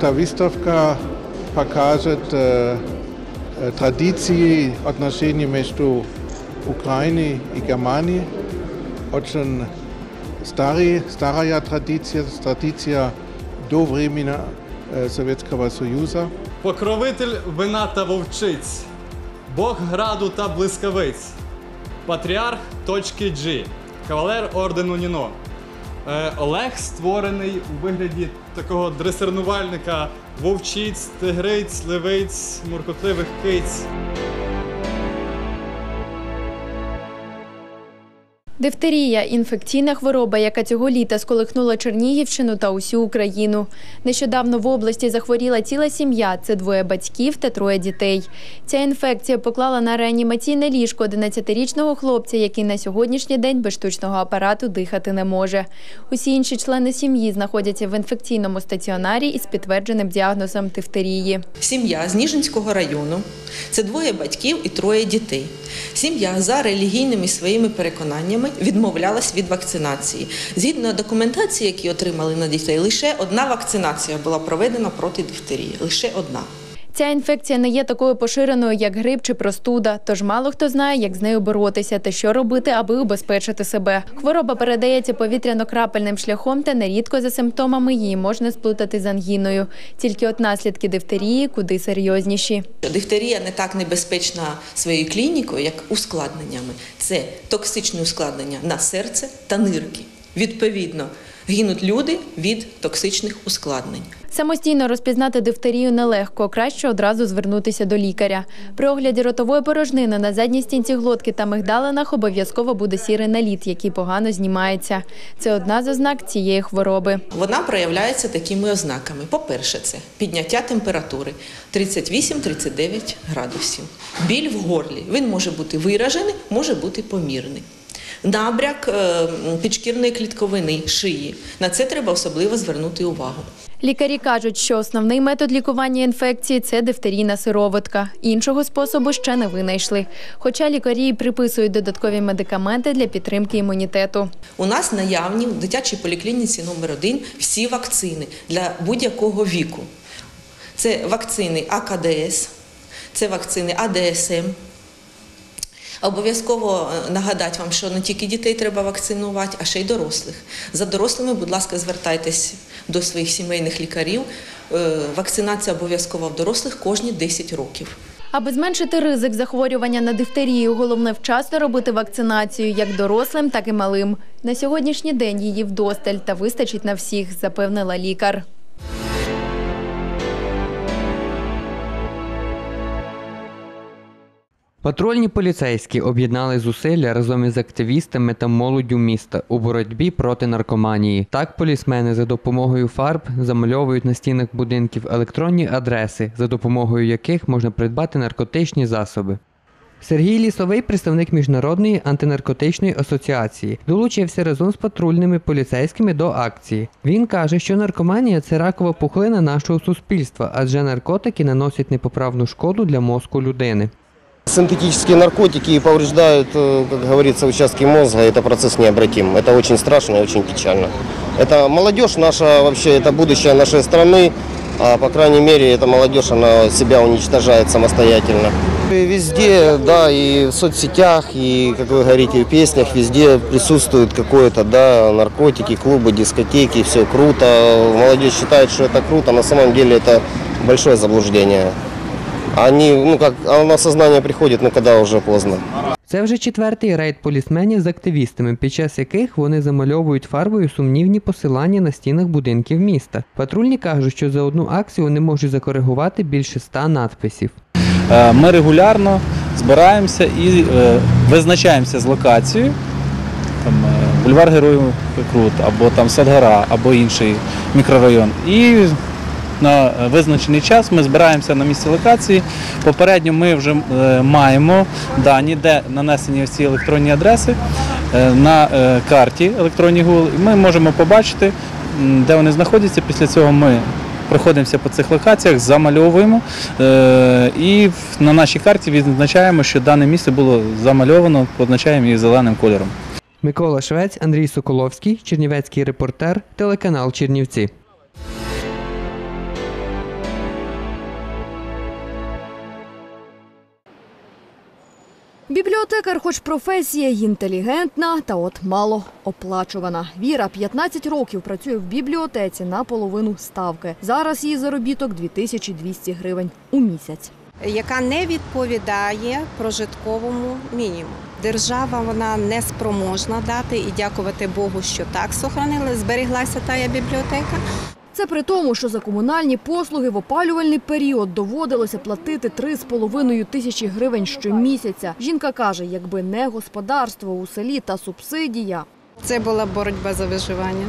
эта выставка покажет э, э, традиции отношений между Украиной и Германией. Очень старый, старая традиция, традиция до времени э, Советского Союза. покровитель вина та вовчиць, Бог граду та блискавиць, патріарх точки G, кавалер ордену Ніно. Е, Олег створений у вигляді такого дресирнувальника вовчиць, тигриць, левиць, муркотливих киць. Дифтерія інфекційна хвороба, яка цього літа сколихнула Чернігівщину та усю Україну. Нещодавно в області захворіла ціла сім'я. Це двоє батьків та троє дітей. Ця інфекція поклала на реанімаційне ліжко 11-річного хлопця, який на сьогоднішній день без штучного апарату дихати не може. Усі інші члени сім'ї знаходяться в інфекційному стаціонарі із підтвердженим діагнозом дифтерії. Сім'я з Ніжинського району. Це двоє батьків і троє дітей. Сім'я за релігійними своїми переконаннями відмовлялась від вакцинації. Згідно документації, які отримали на дітей, лише одна вакцинація була проведена проти дифтерії. Лише одна. Ця інфекція не є такою поширеною, як грип чи простуда, тож мало хто знає, як з нею боротися та що робити, аби убезпечити себе. Хвороба передається повітряно-крапельним шляхом та нерідко за симптомами її можна сплутати з ангіною. Тільки от наслідки дифтерії куди серйозніші. Дифтерія не так небезпечна своєю клінікою, як ускладненнями. Це токсичні ускладнення на серце та нирки. Відповідно, гинуть люди від токсичних ускладнень. Самостійно розпізнати дифтерію нелегко, краще одразу звернутися до лікаря. При огляді ротової порожнини на задній стінці глотки та мигдалинах обов'язково буде сірий наліт, який погано знімається. Це одна з ознак цієї хвороби. Вона проявляється такими ознаками. По-перше, це підняття температури 38-39 градусів. Біль в горлі. Він може бути виражений, може бути помірний. Набряк е, підшкірної клітковини, шиї. На це треба особливо звернути увагу. Лікарі кажуть, що основний метод лікування інфекції це дифтерійна сироватка. Іншого способу ще не винайшли. Хоча лікарі приписують додаткові медикаменти для підтримки імунітету. У нас наявні в дитячій поліклініці номер 1 всі вакцини для будь-якого віку. Це вакцини АКДС, це вакцини АДСМ. Обов'язково е, нагадати вам, що не тільки дітей треба вакцинувати, а ще й дорослих. За дорослими, будь ласка, звертайтесь до своїх сімейних лікарів. Е, Вакцинація обов'язкова в дорослих кожні 10 років. Аби зменшити ризик захворювання на дифтерію, головне вчасно робити вакцинацію як дорослим, так і малим. На сьогоднішній день її вдосталь та вистачить на всіх, запевнила лікар. Патрульні поліцейські об'єднали зусилля разом із активістами та молоддю міста у боротьбі проти наркоманії. Так, полісмени за допомогою фарб замальовують на стінах будинків електронні адреси, за допомогою яких можна придбати наркотичні засоби. Сергій Лісовий, представник міжнародної антинаркотичної асоціації, долучився разом з патрульними поліцейськими до акції. Він каже, що наркоманія це ракова пухлина нашого суспільства, адже наркотики наносять непоправну шкоду для мозку людини. Синтетические наркотики повреждают, э, как говорится, участки мозга. Это процесс необратим. Это очень страшно и очень печально. Это молодежь наша, вообще, это будущее нашей страны. А, по крайней мере, эта молодежь, она себя уничтожает самостоятельно. И везде, да, и в соцсетях, и, как вы говорите, в песнях, везде присутствует какое-то, да, наркотики, клубы, дискотеки, все круто. Молодежь считает, что это круто, на самом деле это большое заблуждение. Они, ну как, оно осознание приходит, но когда уже поздно. Це вже четвертий рейд полісменів з активістами, під час яких вони замальовують фарбою сумнівні посилання на стінах будинків міста. Патрульні кажуть, що за одну акцію вони можуть закоригувати більше ста надписів. Е, Ми регулярно збираємося і е, визначаємося з локацією. Там, е, бульвар Героїв Крут, або там Садгора, або інший мікрорайон. І на визначений час ми збираємося на місці локації. Попередньо ми вже е, маємо дані, де нанесені ці електронні адреси е, на е, карті електронній Google. І ми можемо побачити, де вони знаходяться. Після цього ми проходимося по цих локаціях, замальовуємо е, і на нашій карті відзначаємо, що дане місце було замальовано, позначаємо її зеленим кольором. Микола Швець, Андрій Соколовський, Чернівецький репортер, телеканал Чернівці. Бібліотекар, хоч професія інтелігентна, та от мало оплачувана. Віра 15 років працює в бібліотеці на половину ставки. Зараз її заробіток 2200 гривень у місяць. яка не відповідає прожитковому мінімуму. Держава вона не спроможна дати і дякувати Богу, що так сохранили, зберіглася тая бібліотека. Це при тому, що за комунальні послуги в опалювальний період доводилося платити 3,5 тисячі гривень щомісяця. Жінка каже, якби не господарство у селі та субсидія. Це була боротьба за виживання.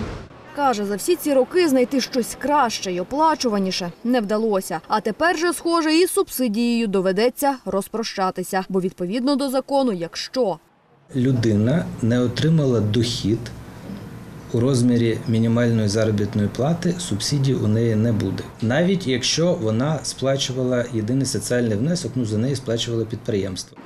Каже, за всі ці роки знайти щось краще й оплачуваніше не вдалося. А тепер же, схоже, із субсидією доведеться розпрощатися, бо відповідно до закону, якщо людина не отримала дохід у розмірі мінімальної заробітної плати, субсидій у неї не буде. Навіть якщо вона сплачувала єдиний соціальний внесок, ну за неї сплачувало підприємство.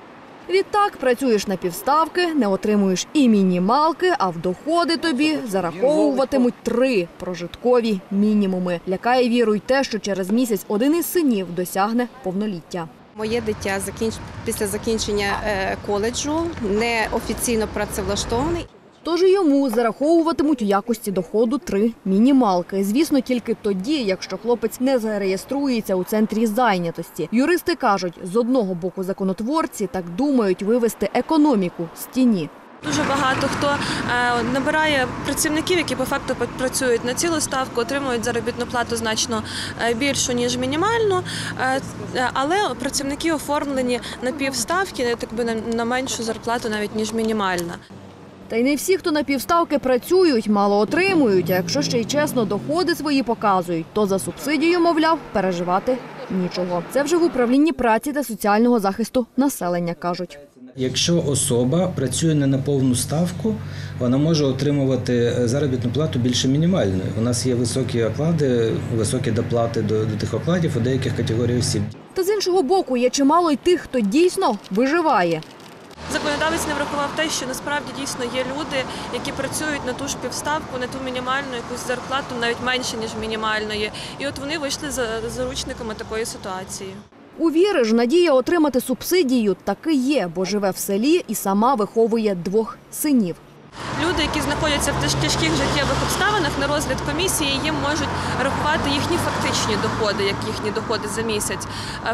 Відтак працюєш на півставки, не отримуєш і мінімалки, а в доходи тобі зараховуватимуть три прожиткові мінімуми. Лякає віру й те, що через місяць один із синів досягне повноліття. Моє дитя закінч... після закінчення е, коледжу неофіційно працевлаштований. Тож йому зараховуватимуть у якості доходу три мінімалки. Звісно, тільки тоді, якщо хлопець не зареєструється у центрі зайнятості. Юристи кажуть, з одного боку законотворці так думають вивести економіку з тіні. Дуже багато хто е, набирає працівників, які по факту працюють на цілу ставку, отримують заробітну плату значно е, більшу ніж мінімальну, е, але працівники оформлені на півставки, так би на меншу зарплату навіть ніж мінімальна. Та й не всі, хто на півставки працюють, мало отримують. А якщо ще й чесно доходи свої показують, то за субсидію, мовляв, переживати нічого. Це вже в управлінні праці та соціального захисту населення кажуть. Якщо особа працює не на повну ставку, вона може отримувати е, заробітну плату більше мінімальної. У нас є високі оклади, високі доплати до, до тих окладів у деяких категорій осіб. Та з іншого боку, є чимало й тих, хто дійсно виживає. Законодавець не врахував те, що насправді дійсно є люди, які працюють на ту ж півставку, на ту мінімальну якусь зарплату, навіть менше ніж мінімальної. І от вони вийшли за заручниками такої ситуації. У Віри ж надія отримати субсидію таки є, бо живе в селі і сама виховує двох синів. Люди, які знаходяться в тяж- тяжких життєвих обставинах на розгляд комісії, їм можуть рахувати їхні фактичні доходи, як їхні доходи за місяць.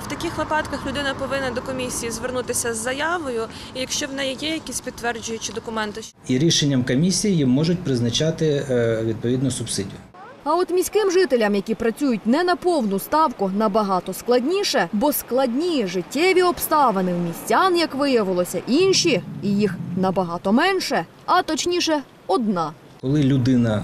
В таких випадках людина повинна до комісії звернутися з заявою, і якщо в неї є якісь підтверджуючі документи, І рішенням комісії їм можуть призначати е, відповідну субсидію. А от міським жителям, які працюють не на повну ставку, набагато складніше, бо складні життєві обставини в містян, як виявилося, інші, і їх набагато менше, а точніше, одна. Коли людина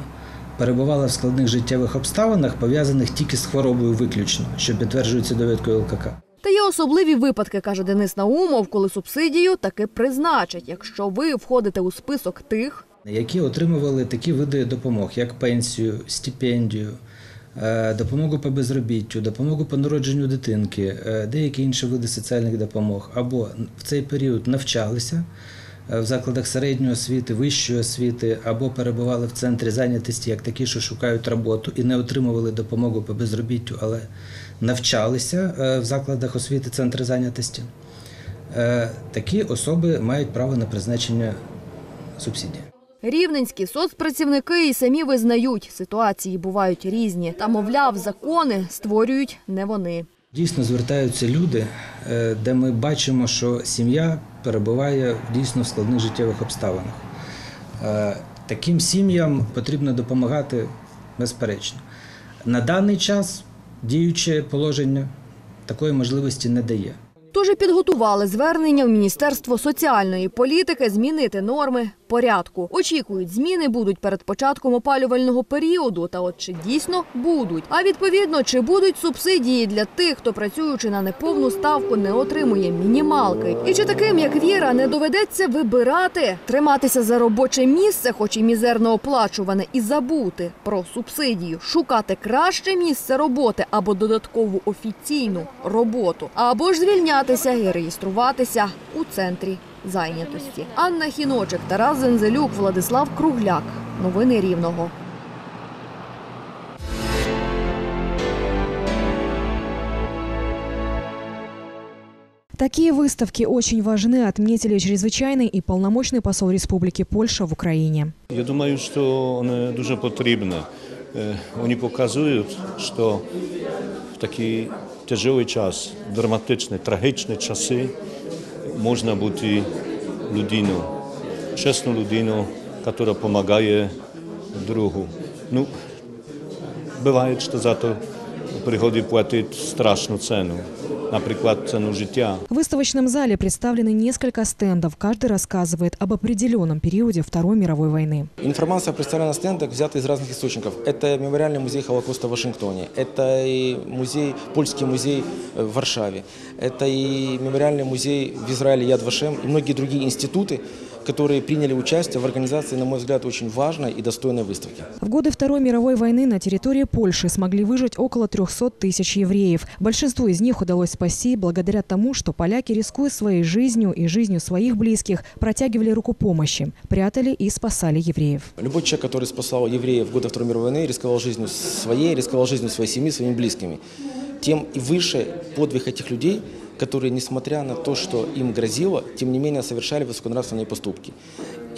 перебувала в складних життєвих обставинах, пов'язаних тільки з хворобою виключно, що підтверджується довідкою ЛКК. Та є особливі випадки, каже Денис Наумов, коли субсидію таки призначать, якщо ви входите у список тих, які отримували такі види допомог, як пенсію, стипендію, е, допомогу по безробіттю, допомогу по народженню дитинки, е, деякі інші види соціальних допомог, або в цей період навчалися е, в закладах середньої освіти, вищої освіти, або перебували в центрі зайнятості як такі, що шукають роботу і не отримували допомогу по безробіттю, але навчалися в закладах освіти, центри зайнятості. Такі особи мають право на призначення субсидії. Рівненські соцпрацівники і самі визнають, ситуації бувають різні. Та, мовляв, закони створюють не вони. Дійсно звертаються люди, е, де ми бачимо, що сім'я перебуває дійсно в складних життєвих обставинах. Е, Таким сім'ям потрібно допомагати безперечно. На даний час діюче положення такої можливості не дає. Тож і підготували звернення в Міністерство соціальної політики змінити норми порядку. Очікують, зміни будуть перед початком опалювального періоду. Та от чи дійсно будуть? А відповідно, чи будуть субсидії для тих, хто працюючи на неповну ставку, не отримує мінімалки? І чи таким, як Віра, не доведеться вибирати, триматися за робоче місце, хоч і мізерно оплачуване, і забути про субсидію, шукати краще місце роботи або додаткову офіційну роботу, або ж звільнятися і реєструватися у центрі зайнятості. Анна Хіночек, Тарас Зензелюк, Владислав Кругляк. Новини Рівного. Такие выставки очень важны, отметили чрезвычайный и полномочный посол Республики Польша в Украине. Я думаю, що вони дуже потрібні. Е, Вони показують, що в такий тяжелий час, драматичні, трагічні часи можна бути людиною, чесною людиною, яка допомагає другу. Ну, буває, що за це приходить платити страшну ціну, наприклад, ціну життя. В выставочном зале представлены несколько стендов. Каждый рассказывает об определенном периоде Второй мировой войны. Информация представлена на стендах, взята из разных источников. Это мемориальный музей Холокоста в Вашингтоне, это и музей, польский музей э, в Варшаве, это и мемориальный музей в Израиле Яд Вашем и многие другие институты, которые приняли участие в организации, на мой взгляд, очень важной и достойной выставки. В годы Второй мировой войны на территории Польши смогли выжить около 300 тысяч евреев. Большинство из них удалось спасти благодаря тому, что поляки, рискуя своей жизнью и жизнью своих близких, протягивали руку помощи, прятали и спасали евреев. Любой человек, который спасал евреев в годы Второй мировой войны, рисковал жизнью своей, рисковал жизнью своей семьи, своими близкими. Тем и выше подвиг этих людей, которые, несмотря на то, что им грозило, тем не менее совершали высоконравственные поступки.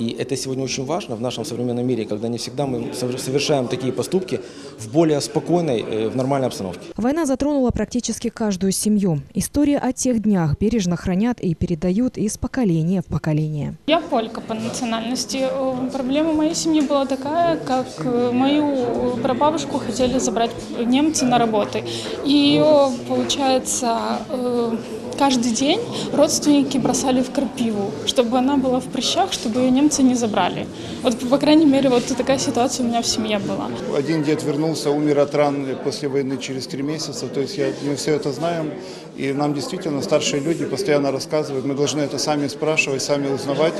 И это сегодня очень важно в нашем современном мире, когда не всегда мы совершаем такие поступки в более спокойной, э, в нормальной обстановке. Война затронула практически каждую семью. Истории о тех днях бережно хранят и передают из поколения в поколение. Я полька по национальности. Э, Проблема моей семьи была такая, как э, мою прабабушку хотели забрать немцы на работы. И ее, получается, каждый день родственники бросали в крапиву, чтобы она была в прыщах, чтобы ее немцы не забрали. Вот, по крайней мере, вот такая ситуация у меня в семье была. Один дед вернулся, умер от ран после войны через три месяца. То есть я, мы все это знаем. И нам действительно старшие люди постоянно рассказывают. Мы должны это сами спрашивать, сами узнавать.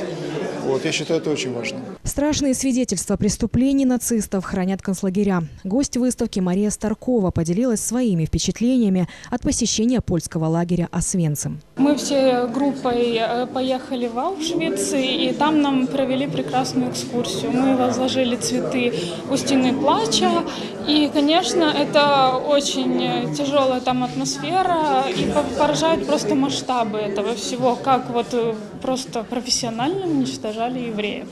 Вот, я считаю, это очень важно. Страшные свидетельства преступлений нацистов хранят концлагеря. Гость выставки Мария Старкова поделилась своими впечатлениями от посещения польского лагеря Освенцим. Мы все группой э, поехали в Аушвиц, и там нам провели прекрасную экскурсию. Мы возложили цветы у стены плача, и, конечно, это очень тяжелая там атмосфера, и поражают просто масштабы этого всего, как вот э, просто профессионально уничтожали евреев.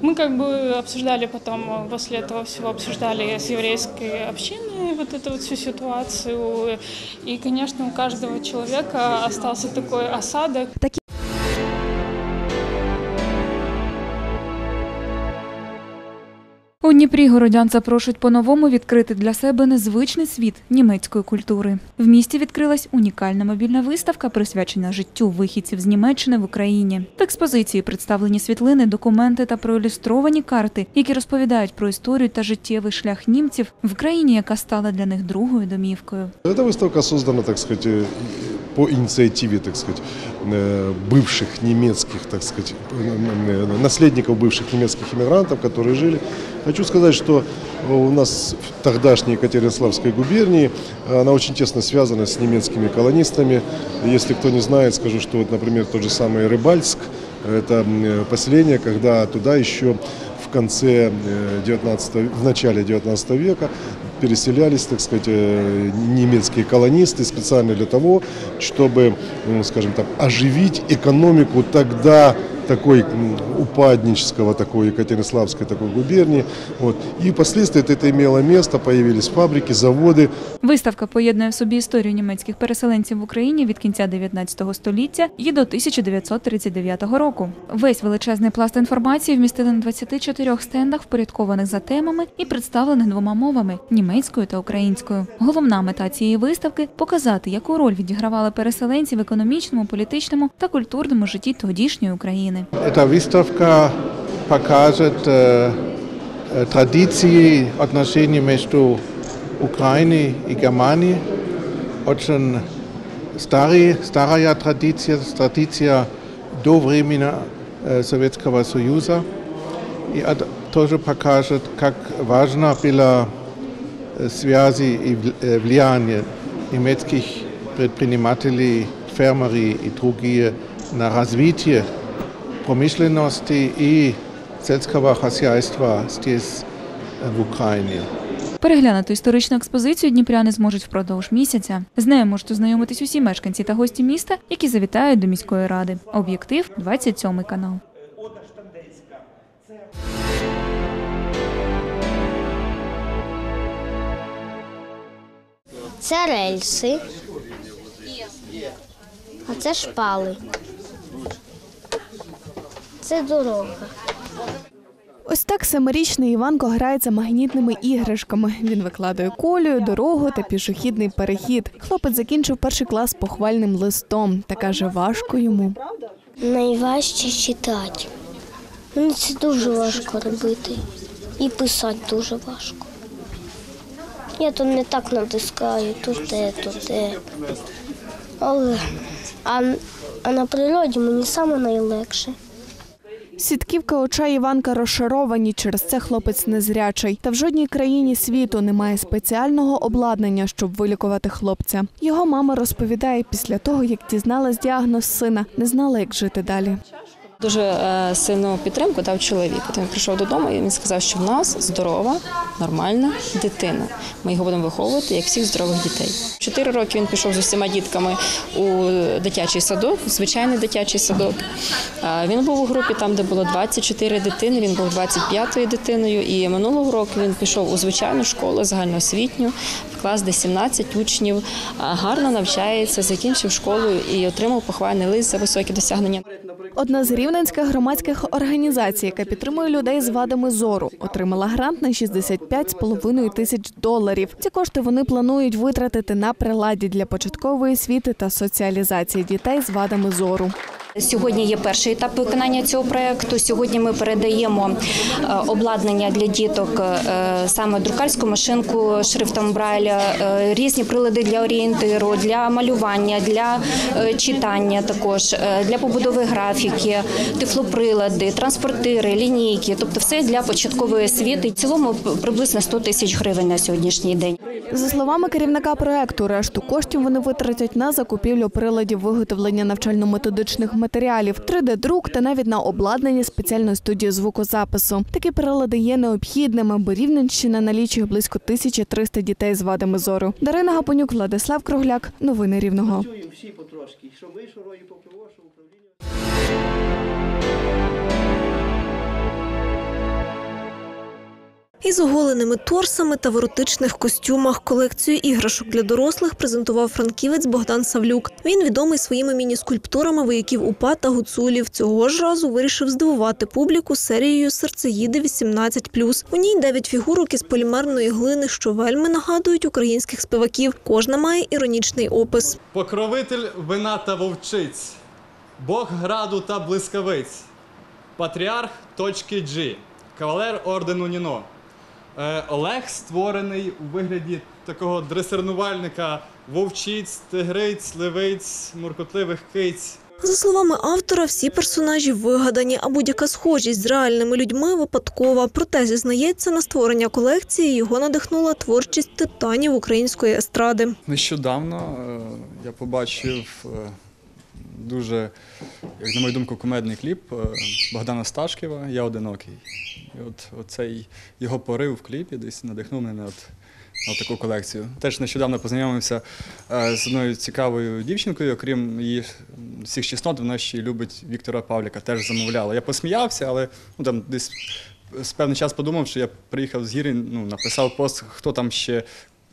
Мы как бы обсуждали потом, э, после этого всего обсуждали с еврейской общиной вот эту вот всю ситуацию, и, конечно, у каждого человека остался такой осадок. У Дніпрі городян запрошують по-новому відкрити для себе незвичний світ німецької культури. В місті відкрилась унікальна мобільна виставка, присвячена життю вихідців з Німеччини в Україні. В експозиції представлені світлини, документи та проілюстровані карти, які розповідають про історію та життєвий шлях німців в країні, яка стала для них другою домівкою. Эта выставка создана, так сказать, э, по инициативе, так сказать, э, бывших немецких, так сказать, э, наследников бывших немецких иммигрантов, которые жили. Хочу сказать, что у нас в тогдашней Екатеринославской губернии она очень тесно связана с немецкими колонистами. Если кто не знает, скажу, что, вот, например, тот же самый Рыбальск, это м, поселение, когда туда еще в конце э, 19 в начале 19 века переселялись, так сказать, э, немецкие колонисты специально для того, чтобы, ну, скажем так, оживить экономику тогда такой упаднического, такой Екатеринославской такой губернии. Вот. И впоследствии это имело место, появились фабрики, заводы. Виставка поєднує в собі історію німецьких переселенців в Україні від кінця 19 століття і до 1939 року. Весь величезний пласт інформації вмістили на 24 стендах, впорядкованих за темами і представлених двома мовами німецькою та українською. Головна мета цієї виставки показати, яку роль відігравали переселенці в економічному, політичному та культурному житті тодішньої України. Эта выставка покажет э, э, традиции отношений между Украиной и Германией. Очень старый, старая традиция, традиция до времени э, Советского Союза. И это тоже покажет, как важно было э, связи и вл- э, влияние немецких предпринимателей, фермеров и другие на развитие промышленности и сельского хозяйства здесь, в Украине. Переглянути історичну експозицію дніпряни зможуть впродовж місяця. З нею можуть ознайомитись усі мешканці та гості міста, які завітають до міської ради. Об'єктив 27 канал. Це рельси, а це шпали. Це дорога. Ось так семирічний Іванко грається магнітними іграшками. Він викладає колію, дорогу та пішохідний перехід. Хлопець закінчив перший клас похвальним листом та каже, важко йому. Найважче читати. Мені це дуже важко робити. І писати дуже важко. Я тут не так натискаю, тут те, тут те. Але а, а на природі мені саме найлегше. Сітківка очей Іванка розшаровані, через це хлопець незрячий. Та в жодній країні світу немає спеціального обладнання, щоб вилікувати хлопця. Його мама розповідає, після того, як дізналась діагноз сина, не знала, як жити далі. Дуже е, сильну підтримку дав чоловік. Він прийшов додому і він сказав, що в нас здорова, нормальна дитина. Ми його будемо виховувати як всіх здорових дітей. Чотири роки він пішов з усіма дітками у дитячий садок, звичайний дитячий садок. Він був у групі там, де було 24 дитини. Він був 25-ю дитиною. І минулого року він пішов у звичайну школу загальноосвітню, в клас, де 17 учнів. Гарно навчається, закінчив школу і отримав похвальний лист за високі досягнення. Одна з рівненських громадська організація, яка підтримує людей з вадами зору, отримала грант на 65,5 тисяч доларів. Ці кошти вони планують витратити на приладі для початкової освіти та соціалізації дітей з вадами зору. Сьогодні є перший етап виконання цього проекту. Сьогодні ми передаємо е, обладнання для діток, е, саме друкарську машинку шрифтом Брайля, е, різні прилади для орієнтиру, для малювання, для читання, також для побудови графіки, тифлоприлади, транспортири, лінійки, тобто все для початкової освіти. В цілому приблизно 100 тисяч гривень на сьогоднішній день. За словами керівника проекту, решту коштів вони витратять на закупівлю приладів виготовлення навчально-методичних матеріалів, 3D-друк та навіть на обладнання спеціальної студії звукозапису. Такі прилади є необхідними, бо Рівненщина налічує близько 1300 дітей з вадами зору. Дарина Гапонюк, Владислав Кругляк. Новини Рівного. всі потрошки, що ми, що рої попиво, управління. Із оголеними торсами та в еротичних костюмах колекцію іграшок для дорослих презентував франківець Богдан Савлюк. Він відомий своїми міні-скульптурами вояків УПА та гуцулів. Цього ж разу вирішив здивувати публіку серією серцеїди 18+. У ній дев'ять фігурок із полімерної глини, що вельми нагадують українських співаків. Кожна має іронічний опис. Покровитель вина та вовчиць, Бог граду та блискавиць, патріарх точки G, кавалер ордену Ніно. Е, Олег створений у вигляді такого дресирнувальника вовчиць, тигриць, левиць, муркотливих киць. За словами автора, всі персонажі вигадані, а будь-яка схожість з реальними людьми випадкова. Проте зізнається, на створення колекції його надихнула творчість титанів української естради. Нещодавно е, я побачив е, дуже, як на мою думку, кумедний кліп е, Богдана Сташківа Я одинокий. І от оцей його порив в кліпі десь надихнув мене от, на таку колекцію. Теж нещодавно познайомився е, з одною цікавою дівчинкою, окрім її всіх чеснот, вона ще й любить Віктора Павліка, теж замовляла. Я посміявся, але ну, там десь з певний час подумав, що я приїхав з гіри, ну, написав пост, хто там ще.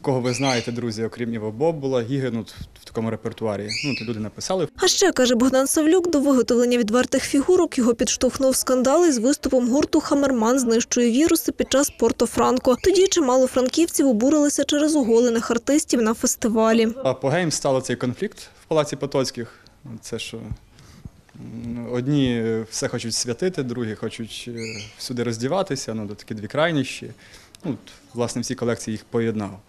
Кого ви знаєте, друзі, окрім Іва Бобула, Гіги, ну, в такому репертуарі. Ну, люди написали. А ще каже Богдан Савлюк, до виготовлення відвертих фігурок його підштовхнув скандал із виступом гурту Хамерман знищує віруси під час Порто Франко. Тоді чимало франківців обурилися через оголених артистів на фестивалі. Апогеєм стало цей конфлікт в Палаці Потоцьких. Це що одні все хочуть святити, другі хочуть е, всюди роздіватися, ну, такі дві крайніші. Ну, власне, всі колекції їх поєднав.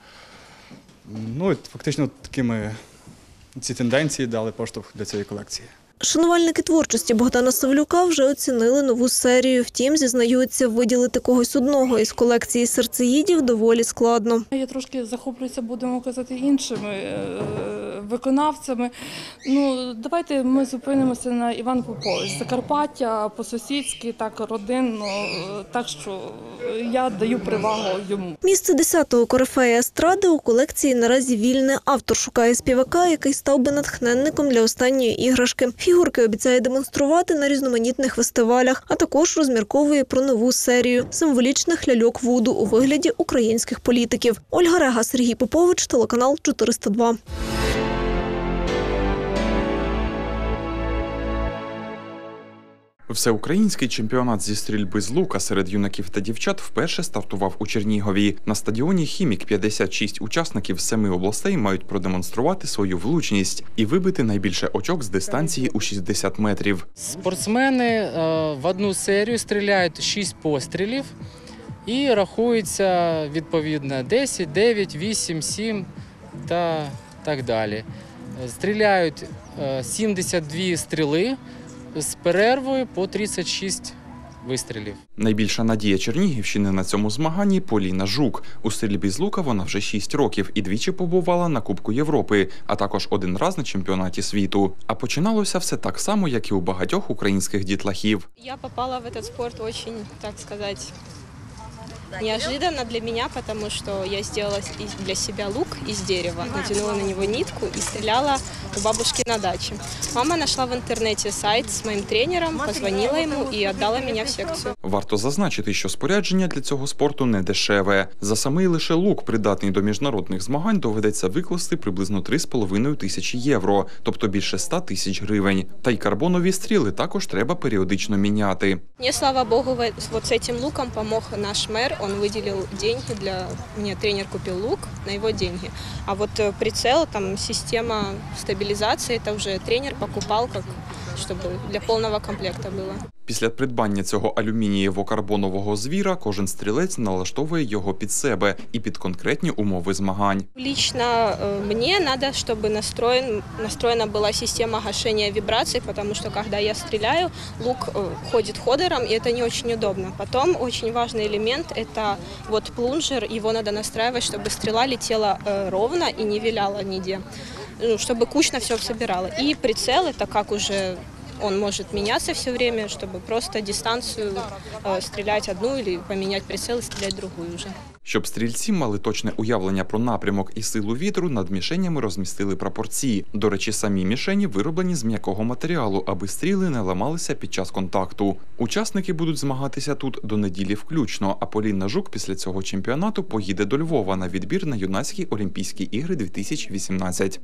Ну, фактично такими ці тенденції дали поштовх для цієї колекції. Шанувальники творчості Богдана Савлюка вже оцінили нову серію. Втім, зізнаються, виділити когось одного із колекції серцеїдів доволі складно. Я трошки захоплююся, будемо казати, іншими е, виконавцями. Ну, давайте ми зупинимося на Іван Попович. Закарпаття по-сусідськи, так родинно, е, так що я даю перевагу йому. Місце 10-го корифея естради у колекції наразі вільне. Автор шукає співака, який став би натхненником для останньої іграшки. Фігурки обіцяє демонструвати на різноманітних фестивалях, а також розмірковує про нову серію символічних ляльок Вуду у вигляді українських політиків. Ольга Рега, Сергій Попович, телеканал 402. Всеукраїнський чемпіонат зі стрільби з лука серед юнаків та дівчат вперше стартував у Чернігові. На стадіоні Хімік 56 учасників з семи областей мають продемонструвати свою влучність і вибити найбільше очок з дистанції у 60 метрів. Спортсмени е, в одну серію стріляють 6 пострілів і рахується відповідно 10, 9, 8, 7 та так далі. Стріляють е, 72 стріли з перервою по 36 вистрілів. Найбільша надія Чернігівщини на цьому змаганні Поліна Жук. У стрільбі з лука вона вже 6 років і двічі побувала на Кубку Європи, а також один раз на чемпіонаті світу. А починалося все так само, як і у багатьох українських дітлахів. Я попала в цей спорт дуже, так сказать, неожиданно для меня, потому что я сделала для себя лук из дерева, натянула на него нитку и стреляла у бабушки на даче. Мама нашла в интернете сайт с моим тренером, позвонила ему и отдала меня в секцию. Варто зазначити, що спорядження для цього спорту не дешеве. За самий лише лук, придатний до міжнародних змагань, доведеться викласти приблизно 3,5 тисячі євро, тобто більше 100 тисяч гривень. Та й карбонові стріли також треба періодично міняти. Мне, слава богу, с этим луком помог наш мэр Он выделил деньги для... Мне тренер купил лук на его деньги. А вот э, прицел, там система стабилизации, это уже тренер покупал, как, чтобы для полного комплекта было. Після придбання цього алюмінієво-карбонового звіра кожен стрілець налаштовує його під себе і під конкретні умови змагань. Лично э, мне надо, чтобы настроен, настроена была система гашения вибраций, потому что когда я стреляю, лук э, ходит ходором, и это не очень удобно. Потом очень важный элемент – это вот плунжер, его надо настраивать, чтобы стрела летела э, ровно и не виляла нигде, ну, чтобы кучно все собирало. И прицел – это как уже он может меняться все время, чтобы просто дистанцию э, стрелять одну или поменять прицел и стрелять другую уже. Щоб стрільці мали точне уявлення про напрямок і силу вітру, над мішенями розмістили прапорці. До речі, самі мішені вироблені з м'якого матеріалу, аби стріли не ламалися під час контакту. Учасники будуть змагатися тут до неділі включно. А Поліна Жук після цього чемпіонату поїде до Львова на відбір на юнацькі Олімпійські ігри 2018.